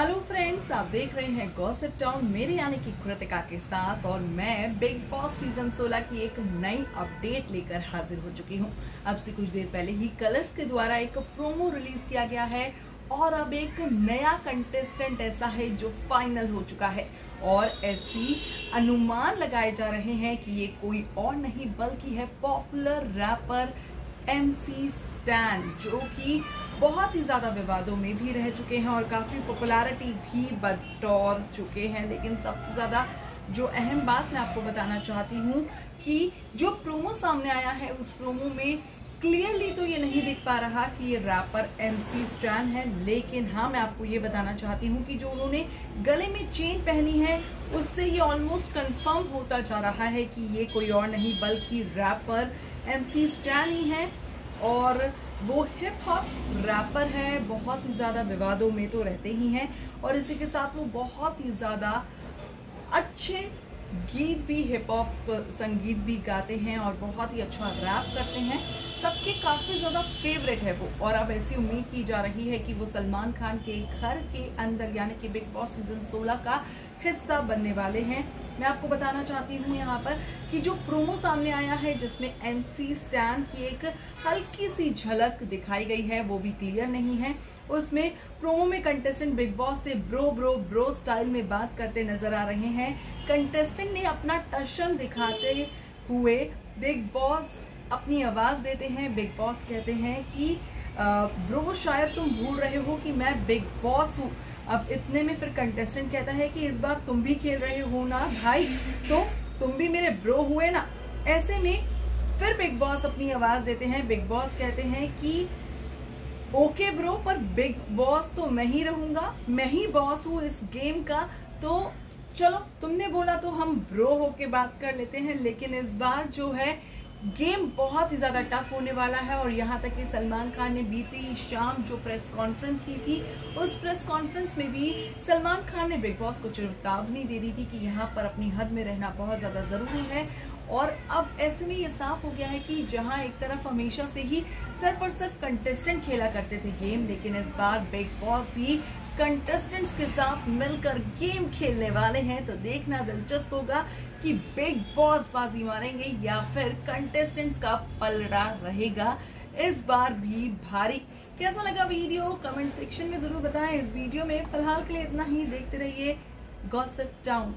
Hello friends आप देख रहे हैं गॉसिप टाउन मेरे यानी कि कृतिका के साथ और मैं बिग बॉस सीज़न 16 की एक नई अपडेट लेकर हाजिर हो चुकी हूँ। अब से कुछ देर पहले ही कलर्स के द्वारा एक प्रोमो रिलीज़ किया गया है और अब एक नया कंटेस्टेंट ऐसा है जो फाइनल हो चुका है। और ऐसी अनुमान लगाए जा रहे हैं कि ये कोई और नहीं, बल्कि है पॉपुलर रैपर एमसी स्टैन जो कि बहुत ही ज़्यादा विवादों में भी रह चुके हैं और काफ़ी पॉपुलैरिटी भी बटोर चुके हैं। लेकिन सबसे ज़्यादा जो अहम बात मैं आपको बताना चाहती हूँ कि जो प्रोमो सामने आया है, उस प्रोमो में क्लियरली तो ये नहीं दिख पा रहा कि ये रैपर एमसी स्टैन है, लेकिन हाँ मैं आपको ये बताना चाहती हूँ कि जो उन्होंने गले में चेन पहनी है, उससे ये ऑलमोस्ट कंफर्म होता जा रहा है कि ये कोई और नहीं, बल्कि रैपर एमसी स्टैन ही है। और वो हिप हॉप रैपर है, बहुत ही ज़्यादा विवादों में तो रहते ही हैं और इसी के साथ वो बहुत ही ज़्यादा अच्छे गीत भी हिप हॉप संगीत भी गाते हैं और बहुत ही अच्छा रैप करते हैं। सबके काफ़ी ज़्यादा फेवरेट है वो और अब ऐसी उम्मीद की जा रही है कि वो सलमान खान के घर के अंदर, यानी कि बिग बॉस सीज़न 16 का हिस्सा बनने वाले हैं। मैं आपको बताना चाहती हूँ यहाँ पर कि जो प्रोमो सामने आया है, जिसमें एमसी स्टैन की एक हल्की सी झलक दिखाई गई है, वो भी क्लियर नहीं है। उसमें प्रोमो में कंटेस्टेंट बिग बॉस से ब्रो ब्रो ब्रो स्टाइल में बात करते नज़र आ रहे हैं। कंटेस्टेंट ने अपना टशन दिखाते हुए बिग बॉस अपनी आवाज़ देते हैं। बिग बॉस कहते हैं कि ब्रो शायद तुम भूल रहे हो कि मैं बिग बॉस हूँ। अब इतने में फिर कंटेस्टेंट कहता है कि इस बार तुम भी खेल रहे हो ना भाई। तो तुम भी मेरे ब्रो हुए ना। ऐसे में फिर बिग बॉस अपनी आवाज़ देते हैं। बिग बॉस कहते हैं कि ओके ब्रो पर बिग बॉस तो मैं ही रहूँगा। मैं ही बॉस हूँ इस गेम का। तो चलो, तुमने बोला तो हम ब्रो होके बात कर लेते हैं। लेकिन इस बार जो है गेम बहुत ही ज़्यादा टफ होने वाला है और यहाँ तक कि सलमान खान ने बीती शाम जो प्रेस कॉन्फ्रेंस की थी, उस प्रेस कॉन्फ्रेंस में भी सलमान खान ने बिग बॉस को चेतावनी दे दी थी कि यहाँ पर अपनी हद में रहना बहुत ज़्यादा ज़रूरी है और अब ऐसे में ये साफ़ हो गया है कि जहाँ एक तरफ़ हमेशा से ही सिर्फ़ और सिर्फ़ कंटेस्टेंट खेला करते थे गेम, लेकिन इस बार बिग बॉस भी कंटेस्टेंट्स के साथ मिलकर गेम खेलने वाले हैं। तो देखना दिलचस्प होगा कि बिग बॉस बाजी मारेंगे या फिर कंटेस्टेंट्स का पलड़ा रहेगा। इस बार भी भारी। कैसा लगा वीडियो? कमेंट सेक्शन में ज़रूर बताएँ। इस वीडियो में फ़िलहाल के लिए इतना ही। देखते रहिए गॉसिप टाउन